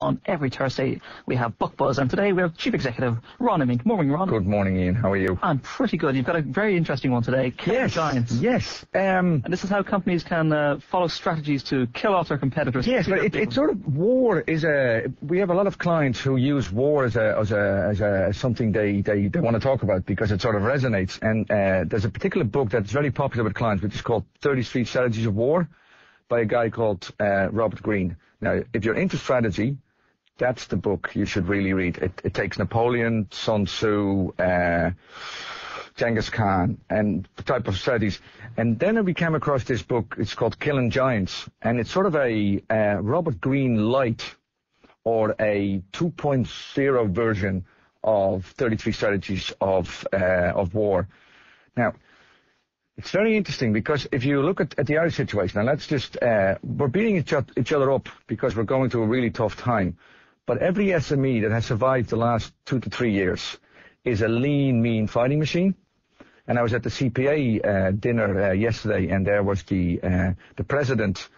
on every Thursday. We have Book Buzz, and today we have Chief Executive Ron Immink. Morning, Ron. Good morning, Ian. How are you? I'm pretty good. You've got a very interesting one today. Kill yes. Giants. Yes. Um, and this is how companies can uh, follow strategies to kill off their competitors. Yes, but it, it's sort of war is a. We have a lot of clients who use war as a as a as, a, as something they, they they want to talk about because it sort of resonates. And uh, there's a particular book that's very popular with clients, which is called 33 Strategies of War, by a guy called uh, Robert Greene. Now, if you're into strategy, that's the book you should really read. It, it takes Napoleon, Sun Tzu, uh, Genghis Khan, and the type of strategies. And then we came across this book. It's called Killing Giants, and it's sort of a uh, Robert Greene light or a 2.0 version of 33 strategies of uh, of war. Now, it's very interesting because if you look at, at the Irish situation, and let's just, uh, we're beating each other up because we're going through a really tough time. But every SME that has survived the last two to three years is a lean, mean fighting machine. And I was at the CPA uh, dinner uh, yesterday, and there was the uh, the president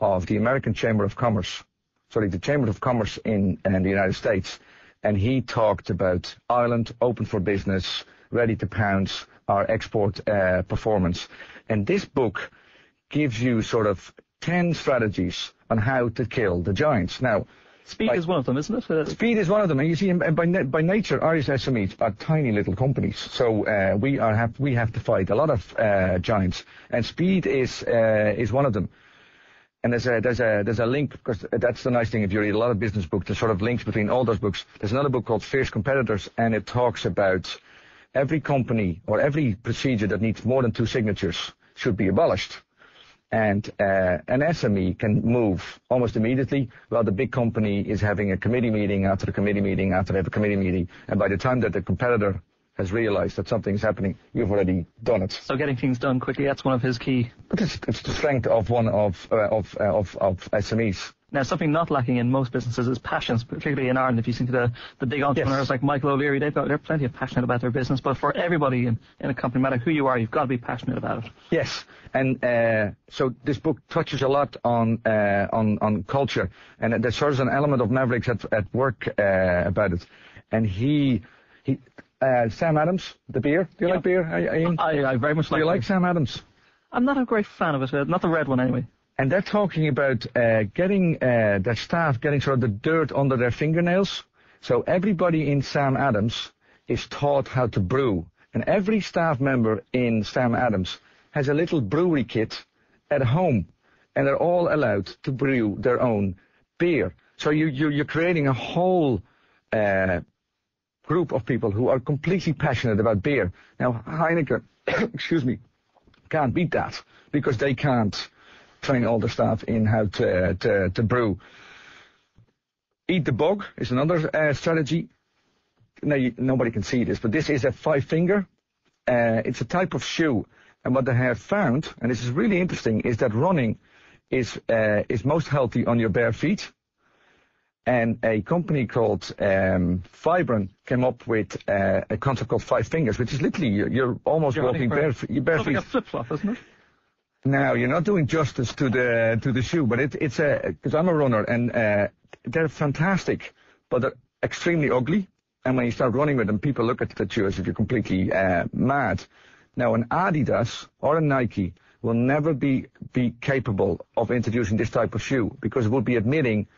of the American Chamber of Commerce, sorry, the Chamber of Commerce in, in the United States, and he talked about Ireland open for business, ready to pounce, our export uh, performance. And this book gives you sort of 10 strategies on how to kill the giants. Now, Speed by, is one of them, isn't it? Uh, speed is one of them, and you see, by by nature, Irish SMEs are tiny little companies, so uh, we are have we have to fight a lot of uh, giants, and speed is uh, is one of them. And there's a there's a there's a link because that's the nice thing if you read a lot of business books. There's sort of links between all those books. There's another book called Fierce Competitors, and it talks about every company or every procedure that needs more than two signatures should be abolished. And uh, an SME can move almost immediately, while the big company is having a committee meeting after the committee meeting after they have a committee meeting. And by the time that the competitor has realized that something's happening, you've already done it. So getting things done quickly, that's one of his key. But it's, it's the strength of one of, uh, of, uh, of, of SMEs. Now, something not lacking in most businesses is passion, particularly in Ireland. If you think of the, the big entrepreneurs yes. like Michael O'Leary, they've got, they're plenty of passionate about their business. But for everybody in, in a company, no matter who you are, you've got to be passionate about it. Yes, and uh, so this book touches a lot on uh, on on culture, and there's sort of an element of Mavericks at, at work uh, about it. And he he uh, Sam Adams, the beer. Do you yeah. like beer? I, I, I very much Do like. Do you like Sam Adams? I'm not a great fan of it. Uh, not the red one, anyway and they're talking about uh, getting uh, their staff getting sort of the dirt under their fingernails. So everybody in Sam Adams is taught how to brew, and every staff member in Sam Adams has a little brewery kit at home, and they're all allowed to brew their own beer. So you, you are creating a whole uh, group of people who are completely passionate about beer. Now Heineken, excuse me, can't beat that because they can't train all the staff in how to, to, to brew. Eat the bug is another uh, strategy. Now, you, nobody can see this, but this is a five finger. Uh, it's a type of shoe. And what they have found, and this is really interesting, is that running is, uh, is most healthy on your bare feet. And a company called um, Vibram came up with uh, a concept called Five Fingers, which is literally you're, you're almost you're walking bare, bare feet. Like a flip flop, isn't it? Now you're not doing justice to the to the shoe, but it, it's a because I'm a runner and uh, they're fantastic, but they're extremely ugly. And when you start running with them, people look at the shoe as if you're completely uh, mad. Now an Adidas or a Nike will never be be capable of introducing this type of shoe because it would be admitting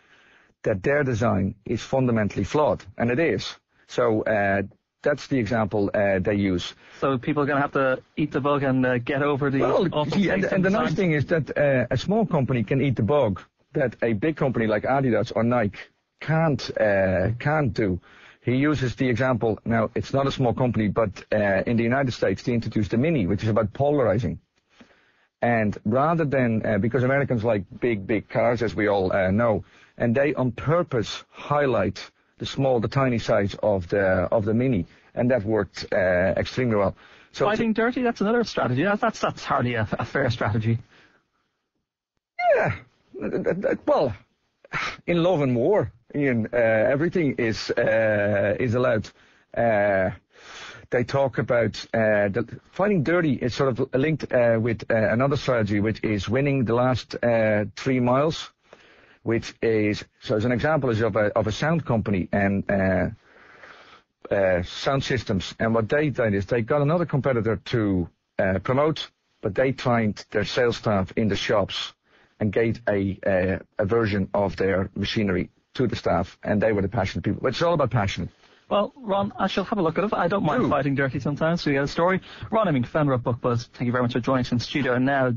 that their design is fundamentally flawed, and it is. So uh, that's the example uh, they use. So people are going to have to eat the bug and uh, get over the well, see, and, and the nice thing is that uh, a small company can eat the bug that a big company like Adidas or Nike can't uh, can't do. He uses the example. Now it's not a small company, but uh, in the United States they introduced the Mini, which is about polarizing. And rather than uh, because Americans like big big cars, as we all know, and they on purpose highlight the small, the tiny size of the of the Mini, and that worked uh, extremely well. So fighting dirty, that's another strategy. That's that's, that's hardly a, a fair strategy. Yeah, well, in love and war, Ian, uh, everything is uh, is allowed. Uh, they talk about uh, the, fighting dirty is sort of linked uh, with uh, another strategy, which is winning the last three miles which is so as an example is of a of a sound company and. Uh, uh, sound systems, and what they did is they got another competitor to uh, promote, but they trained their sales staff in the shops and gave a, uh, a version of their machinery to the staff, and they were the passionate people. But it's all about passion. Well, Ron, I shall have a look at it. I don't mind Do. fighting dirty sometimes, so you get a story. Ron, Immink, founder of BookBuzz, thank you very much for joining us in studio. And now,